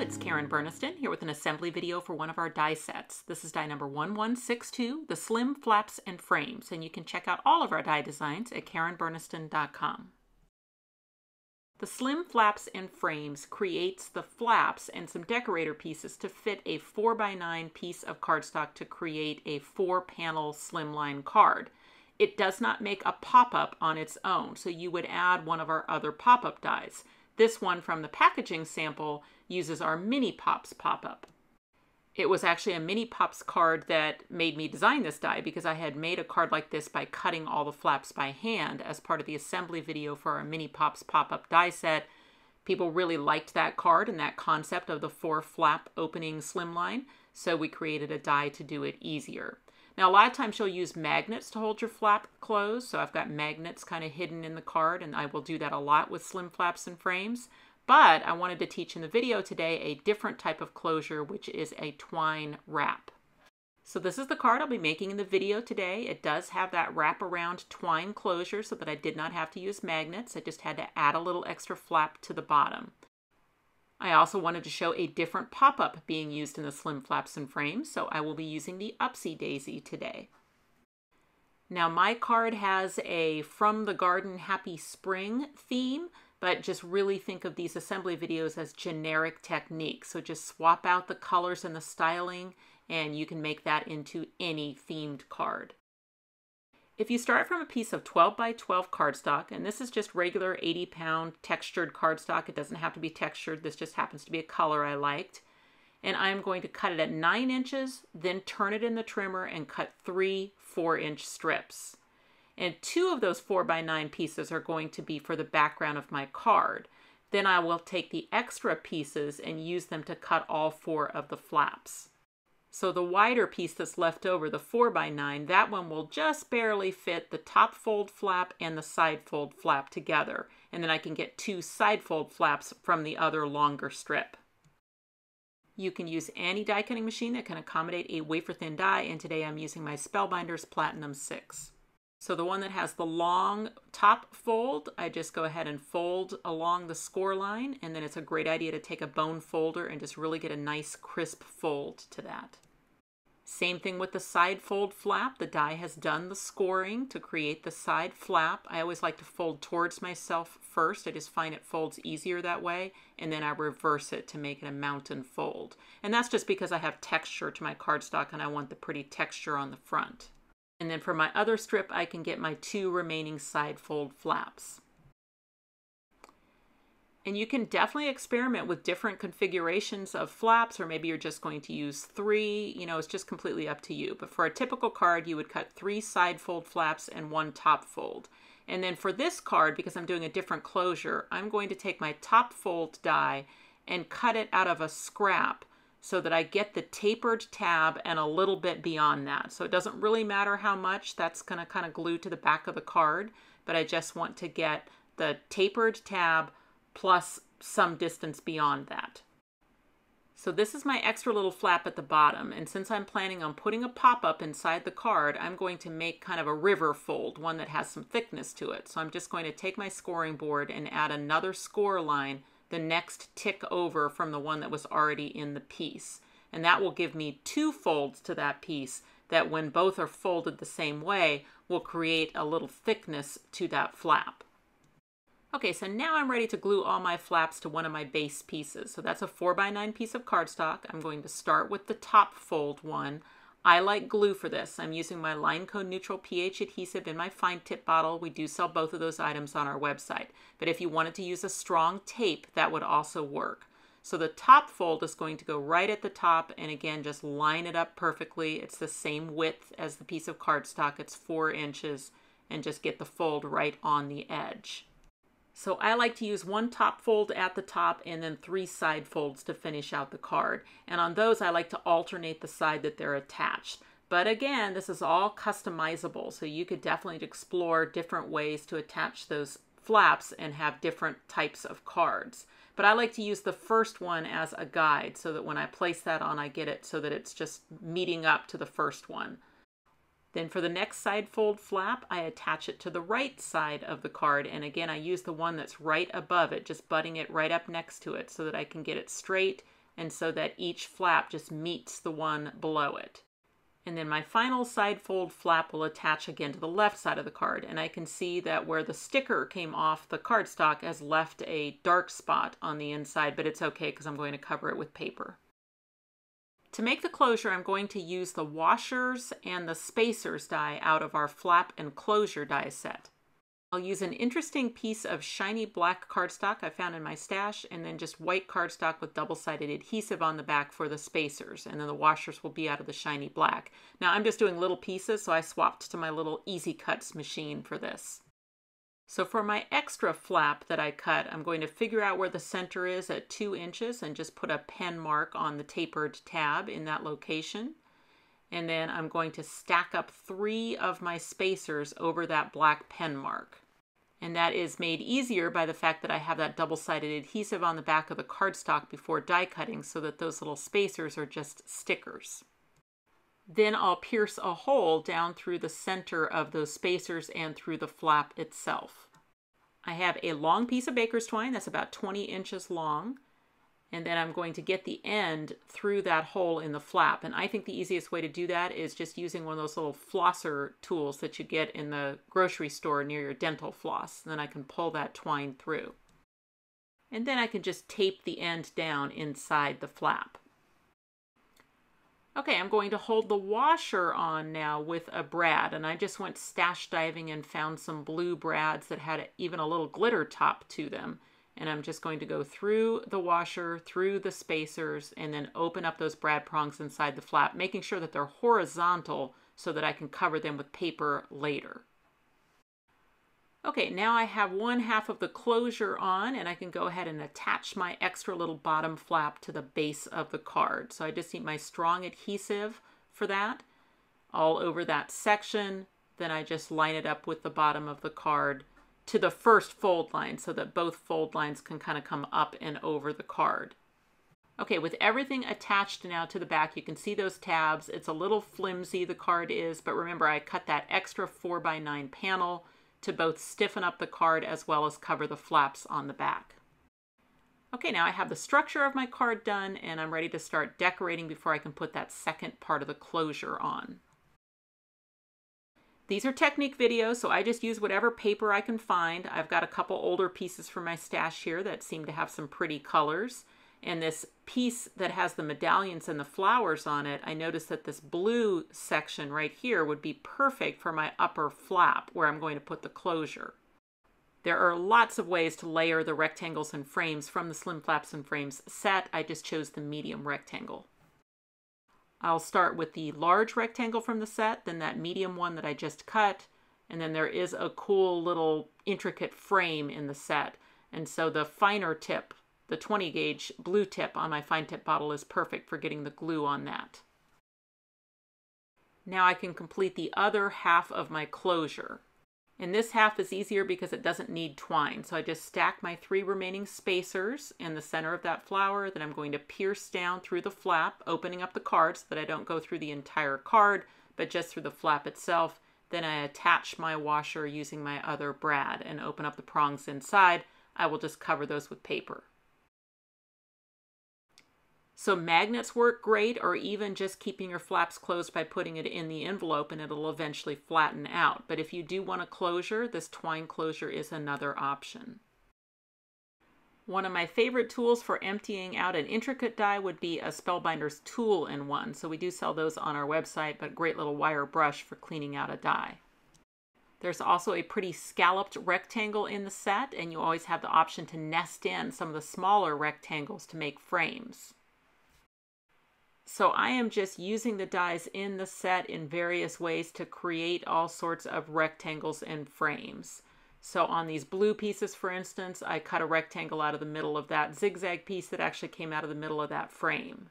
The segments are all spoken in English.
it's Karen Burniston here with an assembly video for one of our die sets. This is die number 1162, the Slim Flaps and Frames, and you can check out all of our die designs at karenburniston.com. The Slim Flaps and Frames creates the flaps and some decorator pieces to fit a 4x9 piece of cardstock to create a four panel slimline card. It does not make a pop-up on its own, so you would add one of our other pop-up dies. This one from the packaging sample uses our Mini Pops pop-up. It was actually a Mini Pops card that made me design this die because I had made a card like this by cutting all the flaps by hand as part of the assembly video for our Mini Pops pop-up die set. People really liked that card and that concept of the four flap opening slimline, so we created a die to do it easier. Now, a lot of times you'll use magnets to hold your flap closed. So I've got magnets kind of hidden in the card, and I will do that a lot with slim flaps and frames. But I wanted to teach in the video today a different type of closure, which is a twine wrap. So this is the card I'll be making in the video today. It does have that wraparound twine closure so that I did not have to use magnets. I just had to add a little extra flap to the bottom. I also wanted to show a different pop-up being used in the Slim Flaps and Frames, so I will be using the Upsy Daisy today. Now my card has a From the Garden Happy Spring theme, but just really think of these assembly videos as generic techniques. So just swap out the colors and the styling, and you can make that into any themed card. If you start from a piece of 12 by 12 cardstock, and this is just regular 80 pound textured cardstock, it doesn't have to be textured, this just happens to be a color I liked. And I'm going to cut it at 9 inches, then turn it in the trimmer and cut three 4 inch strips. And two of those 4 by 9 pieces are going to be for the background of my card. Then I will take the extra pieces and use them to cut all four of the flaps. So the wider piece that's left over, the 4 by 9 that one will just barely fit the top fold flap and the side fold flap together. And then I can get two side fold flaps from the other longer strip. You can use any die cutting machine that can accommodate a wafer thin die, and today I'm using my Spellbinders Platinum 6. So the one that has the long top fold, I just go ahead and fold along the score line, and then it's a great idea to take a bone folder and just really get a nice crisp fold to that. Same thing with the side fold flap. The die has done the scoring to create the side flap. I always like to fold towards myself first. I just find it folds easier that way. And then I reverse it to make it a mountain fold. And that's just because I have texture to my cardstock and I want the pretty texture on the front. And then for my other strip, I can get my two remaining side fold flaps. And you can definitely experiment with different configurations of flaps, or maybe you're just going to use three. You know, it's just completely up to you. But for a typical card, you would cut three side fold flaps and one top fold. And then for this card, because I'm doing a different closure, I'm going to take my top fold die and cut it out of a scrap so that I get the tapered tab and a little bit beyond that. So it doesn't really matter how much, that's gonna kind of glue to the back of the card, but I just want to get the tapered tab plus some distance beyond that. So this is my extra little flap at the bottom, and since I'm planning on putting a pop-up inside the card, I'm going to make kind of a river fold, one that has some thickness to it. So I'm just going to take my scoring board and add another score line the next tick over from the one that was already in the piece. And that will give me two folds to that piece that when both are folded the same way will create a little thickness to that flap. Okay, so now I'm ready to glue all my flaps to one of my base pieces. So that's a 4x9 piece of cardstock. I'm going to start with the top fold one. I like glue for this. I'm using my Lineco Neutral pH adhesive in my fine tip bottle. We do sell both of those items on our website. But if you wanted to use a strong tape, that would also work. So the top fold is going to go right at the top and again, just line it up perfectly. It's the same width as the piece of cardstock. It's four inches and just get the fold right on the edge. So I like to use one top fold at the top and then three side folds to finish out the card. And on those, I like to alternate the side that they're attached. But again, this is all customizable, so you could definitely explore different ways to attach those flaps and have different types of cards. But I like to use the first one as a guide so that when I place that on, I get it so that it's just meeting up to the first one. Then for the next side fold flap, I attach it to the right side of the card. And again, I use the one that's right above it, just butting it right up next to it so that I can get it straight and so that each flap just meets the one below it. And then my final side fold flap will attach again to the left side of the card. And I can see that where the sticker came off the cardstock has left a dark spot on the inside, but it's okay because I'm going to cover it with paper. To make the closure, I'm going to use the washers and the spacers die out of our flap and closure die set. I'll use an interesting piece of shiny black cardstock I found in my stash and then just white cardstock with double-sided adhesive on the back for the spacers and then the washers will be out of the shiny black. Now I'm just doing little pieces so I swapped to my little Easy Cuts machine for this. So for my extra flap that I cut, I'm going to figure out where the center is at two inches and just put a pen mark on the tapered tab in that location. And then I'm going to stack up three of my spacers over that black pen mark. And that is made easier by the fact that I have that double-sided adhesive on the back of the cardstock before die cutting so that those little spacers are just stickers. Then I'll pierce a hole down through the center of those spacers and through the flap itself. I have a long piece of baker's twine that's about 20 inches long and then I'm going to get the end through that hole in the flap. And I think the easiest way to do that is just using one of those little flosser tools that you get in the grocery store near your dental floss. And then I can pull that twine through. And then I can just tape the end down inside the flap. Okay, I'm going to hold the washer on now with a brad, and I just went stash diving and found some blue brads that had even a little glitter top to them and I'm just going to go through the washer, through the spacers, and then open up those brad prongs inside the flap, making sure that they're horizontal so that I can cover them with paper later. Okay, now I have one half of the closure on and I can go ahead and attach my extra little bottom flap to the base of the card. So I just need my strong adhesive for that all over that section. Then I just line it up with the bottom of the card to the first fold line so that both fold lines can kind of come up and over the card. Okay, with everything attached now to the back, you can see those tabs. It's a little flimsy, the card is, but remember I cut that extra 4x9 panel to both stiffen up the card as well as cover the flaps on the back. Okay, now I have the structure of my card done and I'm ready to start decorating before I can put that second part of the closure on. These are technique videos, so I just use whatever paper I can find. I've got a couple older pieces from my stash here that seem to have some pretty colors. And this piece that has the medallions and the flowers on it, I noticed that this blue section right here would be perfect for my upper flap where I'm going to put the closure. There are lots of ways to layer the rectangles and frames from the Slim Flaps and Frames set. I just chose the medium rectangle. I'll start with the large rectangle from the set, then that medium one that I just cut, and then there is a cool little intricate frame in the set. And so the finer tip, the 20 gauge blue tip on my fine tip bottle is perfect for getting the glue on that. Now I can complete the other half of my closure. And this half is easier because it doesn't need twine. So I just stack my three remaining spacers in the center of that flower. Then I'm going to pierce down through the flap, opening up the card so that I don't go through the entire card, but just through the flap itself. Then I attach my washer using my other brad and open up the prongs inside. I will just cover those with paper. So magnets work great, or even just keeping your flaps closed by putting it in the envelope and it'll eventually flatten out. But if you do want a closure, this twine closure is another option. One of my favorite tools for emptying out an intricate die would be a Spellbinders Tool'n One. So we do sell those on our website, but great little wire brush for cleaning out a die. There's also a pretty scalloped rectangle in the set, and you always have the option to nest in some of the smaller rectangles to make frames. So I am just using the dies in the set in various ways to create all sorts of rectangles and frames. So on these blue pieces, for instance, I cut a rectangle out of the middle of that zigzag piece that actually came out of the middle of that frame.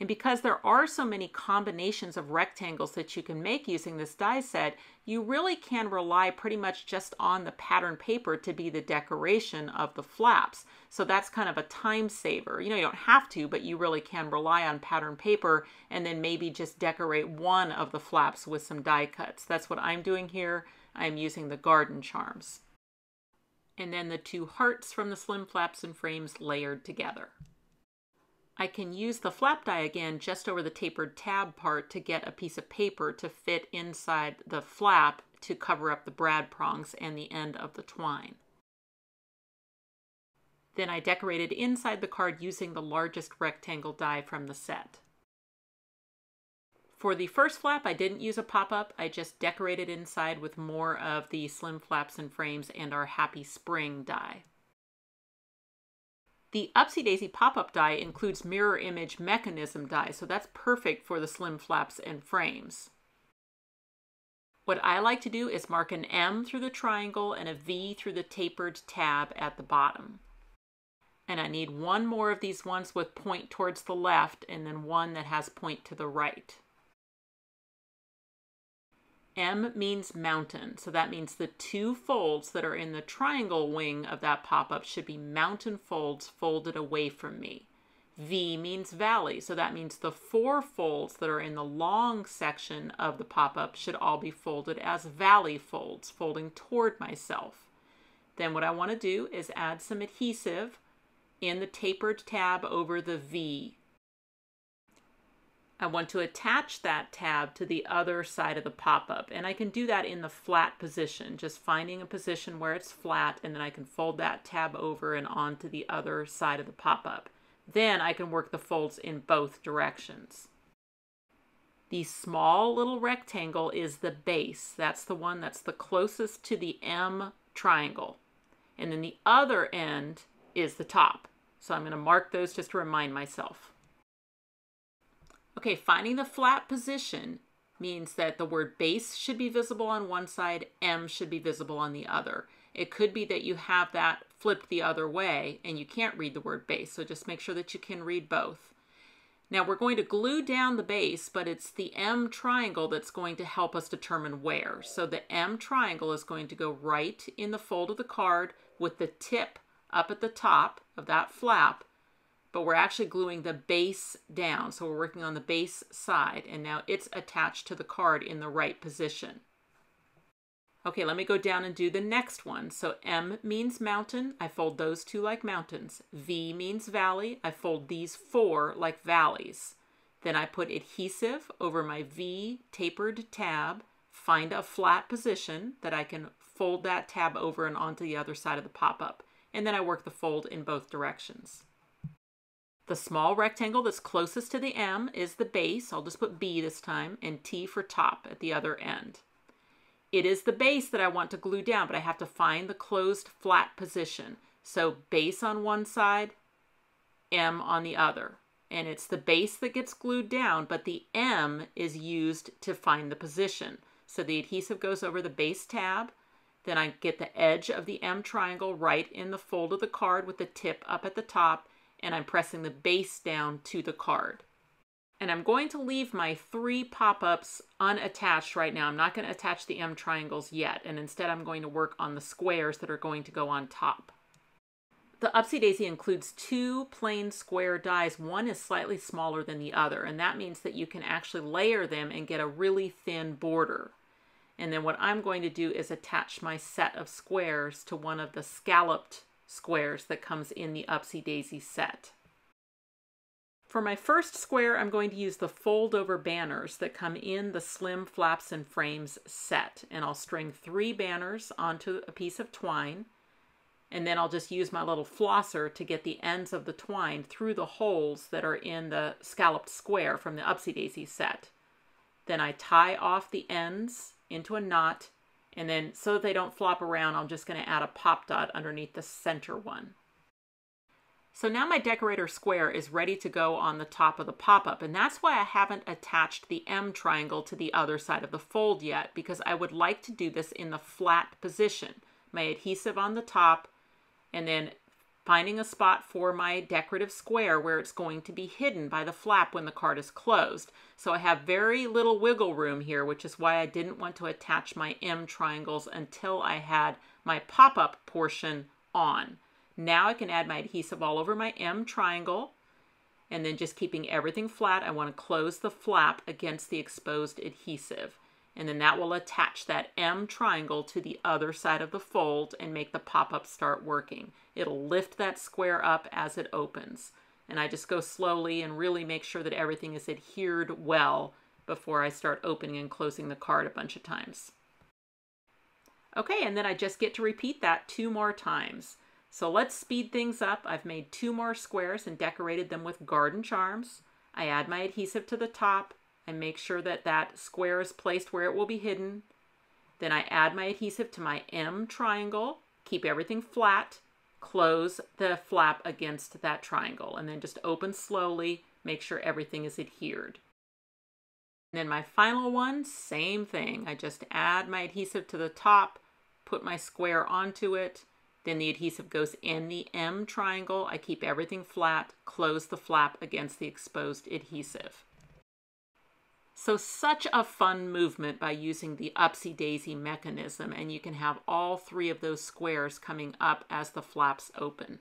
And because there are so many combinations of rectangles that you can make using this die set, you really can rely pretty much just on the pattern paper to be the decoration of the flaps. So that's kind of a time saver. You know, you don't have to, but you really can rely on pattern paper and then maybe just decorate one of the flaps with some die cuts. That's what I'm doing here. I'm using the garden charms. And then the two hearts from the slim flaps and frames layered together. I can use the flap die again just over the tapered tab part to get a piece of paper to fit inside the flap to cover up the brad prongs and the end of the twine. Then I decorated inside the card using the largest rectangle die from the set. For the first flap, I didn't use a pop-up. I just decorated inside with more of the slim flaps and frames and our Happy Spring die. The Upsy Daisy pop-up die includes mirror image mechanism die, so that's perfect for the slim flaps and frames. What I like to do is mark an M through the triangle and a V through the tapered tab at the bottom. And I need one more of these ones with point towards the left and then one that has point to the right. M means mountain, so that means the two folds that are in the triangle wing of that pop-up should be mountain folds folded away from me. V means valley, so that means the four folds that are in the long section of the pop-up should all be folded as valley folds, folding toward myself. Then what I want to do is add some adhesive in the tapered tab over the V I want to attach that tab to the other side of the pop-up. And I can do that in the flat position, just finding a position where it's flat, and then I can fold that tab over and onto the other side of the pop-up. Then I can work the folds in both directions. The small little rectangle is the base. That's the one that's the closest to the M triangle. And then the other end is the top. So I'm going to mark those just to remind myself. Okay, finding the flat position means that the word base should be visible on one side, M should be visible on the other. It could be that you have that flipped the other way and you can't read the word base, so just make sure that you can read both. Now we're going to glue down the base, but it's the M triangle that's going to help us determine where. So the M triangle is going to go right in the fold of the card with the tip up at the top of that flap but we're actually gluing the base down. So we're working on the base side and now it's attached to the card in the right position. Okay, let me go down and do the next one. So M means mountain, I fold those two like mountains. V means valley, I fold these four like valleys. Then I put adhesive over my V tapered tab, find a flat position that I can fold that tab over and onto the other side of the pop-up. And then I work the fold in both directions. The small rectangle that's closest to the M is the base. I'll just put B this time and T for top at the other end. It is the base that I want to glue down, but I have to find the closed flat position. So base on one side, M on the other. And it's the base that gets glued down, but the M is used to find the position. So the adhesive goes over the base tab, then I get the edge of the M triangle right in the fold of the card with the tip up at the top, and I'm pressing the base down to the card. And I'm going to leave my three pop-ups unattached right now. I'm not going to attach the M triangles yet, and instead I'm going to work on the squares that are going to go on top. The Upsy Daisy includes two plain square dies. One is slightly smaller than the other, and that means that you can actually layer them and get a really thin border. And then what I'm going to do is attach my set of squares to one of the scalloped squares that comes in the Upsy Daisy set. For my first square, I'm going to use the fold over banners that come in the Slim Flaps and Frames set. And I'll string three banners onto a piece of twine. And then I'll just use my little flosser to get the ends of the twine through the holes that are in the scalloped square from the Upsy Daisy set. Then I tie off the ends into a knot and then so that they don't flop around, I'm just going to add a pop dot underneath the center one. So now my decorator square is ready to go on the top of the pop-up and that's why I haven't attached the M triangle to the other side of the fold yet because I would like to do this in the flat position. My adhesive on the top and then finding a spot for my decorative square where it's going to be hidden by the flap when the card is closed. So I have very little wiggle room here, which is why I didn't want to attach my M triangles until I had my pop-up portion on. Now I can add my adhesive all over my M triangle and then just keeping everything flat, I want to close the flap against the exposed adhesive and then that will attach that M triangle to the other side of the fold and make the pop-up start working. It'll lift that square up as it opens. and I just go slowly and really make sure that everything is adhered well before I start opening and closing the card a bunch of times. Okay, and then I just get to repeat that two more times. So let's speed things up. I've made two more squares and decorated them with garden charms. I add my adhesive to the top and make sure that that square is placed where it will be hidden. Then I add my adhesive to my M triangle, keep everything flat, close the flap against that triangle, and then just open slowly, make sure everything is adhered. And then my final one, same thing. I just add my adhesive to the top, put my square onto it, then the adhesive goes in the M triangle. I keep everything flat, close the flap against the exposed adhesive. So such a fun movement by using the upsy daisy mechanism and you can have all three of those squares coming up as the flaps open.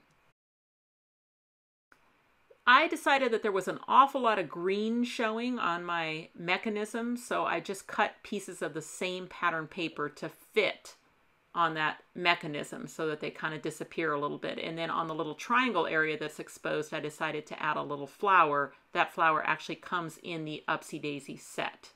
I decided that there was an awful lot of green showing on my mechanism, so I just cut pieces of the same pattern paper to fit on that mechanism so that they kind of disappear a little bit. And then on the little triangle area that's exposed, I decided to add a little flower. That flower actually comes in the Upsy Daisy set.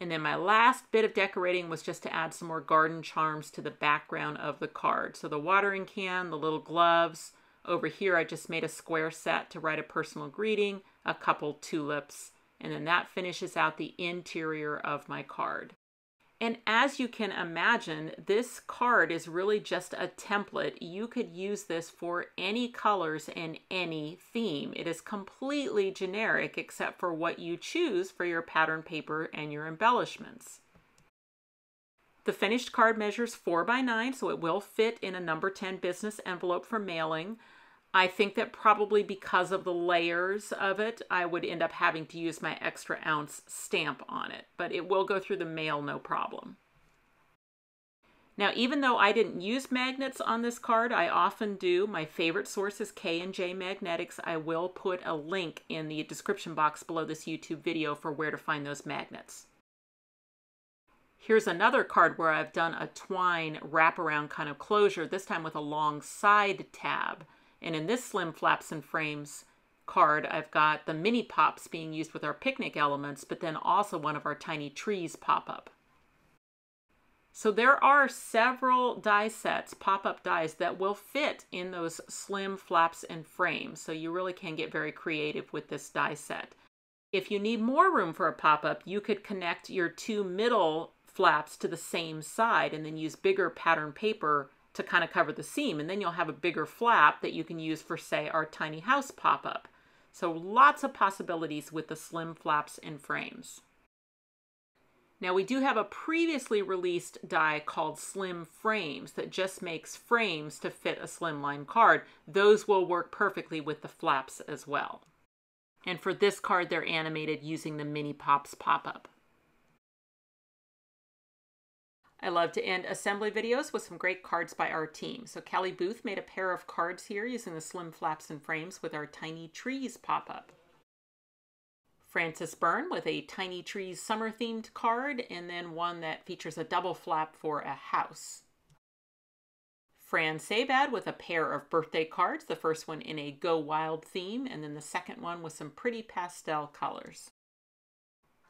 And then my last bit of decorating was just to add some more garden charms to the background of the card. So the watering can, the little gloves. Over here, I just made a square set to write a personal greeting, a couple tulips, and then that finishes out the interior of my card. And as you can imagine, this card is really just a template. You could use this for any colors and any theme. It is completely generic except for what you choose for your pattern paper and your embellishments. The finished card measures 4 by 9, so it will fit in a number 10 business envelope for mailing. I think that probably because of the layers of it, I would end up having to use my extra ounce stamp on it, but it will go through the mail no problem. Now, even though I didn't use magnets on this card, I often do. My favorite source is K&J Magnetics. I will put a link in the description box below this YouTube video for where to find those magnets. Here's another card where I've done a twine wraparound kind of closure, this time with a long side tab. And in this Slim Flaps and Frames card, I've got the mini pops being used with our picnic elements, but then also one of our tiny trees pop-up. So there are several die sets, pop-up dies, that will fit in those slim flaps and frames. So you really can get very creative with this die set. If you need more room for a pop-up, you could connect your two middle flaps to the same side and then use bigger pattern paper to kind of cover the seam. And then you'll have a bigger flap that you can use for, say, our tiny house pop-up. So lots of possibilities with the slim flaps and frames. Now we do have a previously released die called Slim Frames that just makes frames to fit a slimline card. Those will work perfectly with the flaps as well. And for this card, they're animated using the Mini Pops pop-up. I love to end assembly videos with some great cards by our team. So Kelly Booth made a pair of cards here using the slim flaps and frames with our Tiny Trees pop-up. Frances Byrne with a Tiny Trees summer themed card and then one that features a double flap for a house. Fran Sabad with a pair of birthday cards, the first one in a Go Wild theme and then the second one with some pretty pastel colors.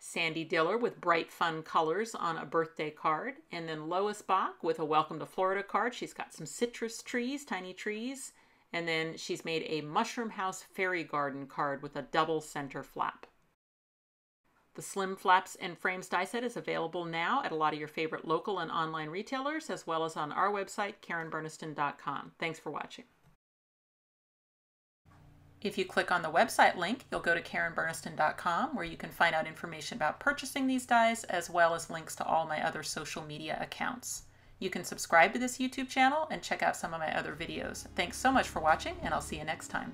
Sandy Diller with bright fun colors on a birthday card. And then Lois Bach with a welcome to Florida card. She's got some citrus trees, tiny trees. And then she's made a Mushroom House Fairy Garden card with a double center flap. The Slim Flaps and Frames die set is available now at a lot of your favorite local and online retailers, as well as on our website, KarenBurniston.com. Thanks for watching. If you click on the website link, you'll go to KarenBurniston.com where you can find out information about purchasing these dies as well as links to all my other social media accounts. You can subscribe to this YouTube channel and check out some of my other videos. Thanks so much for watching and I'll see you next time.